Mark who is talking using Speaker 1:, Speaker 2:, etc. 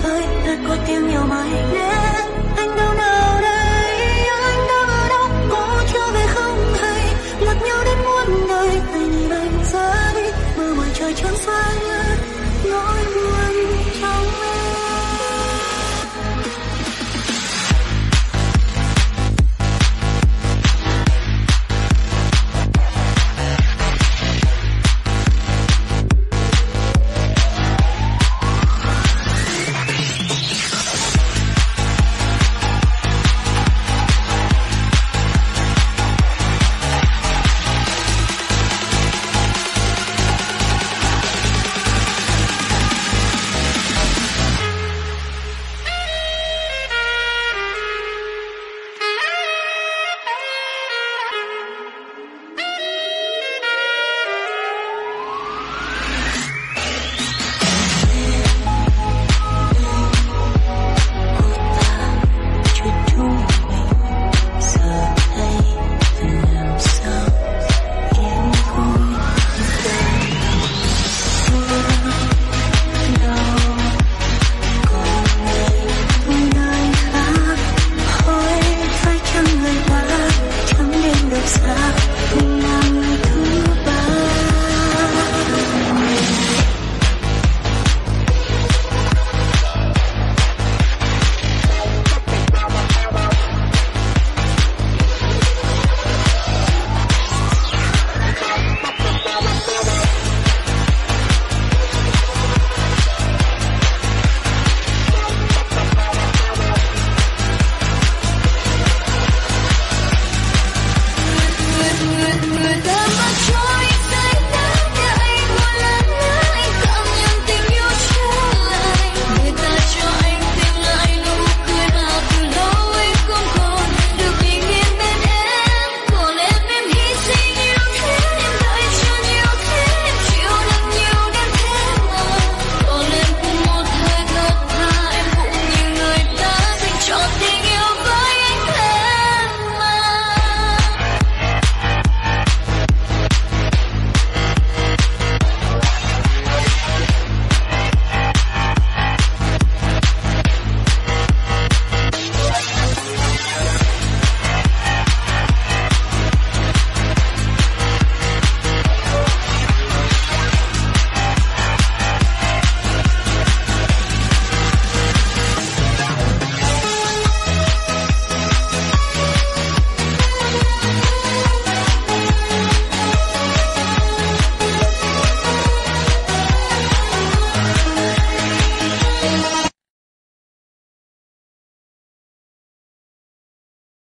Speaker 1: vơi lướt qua tiếng nhiều mãi nên anh đâu nơi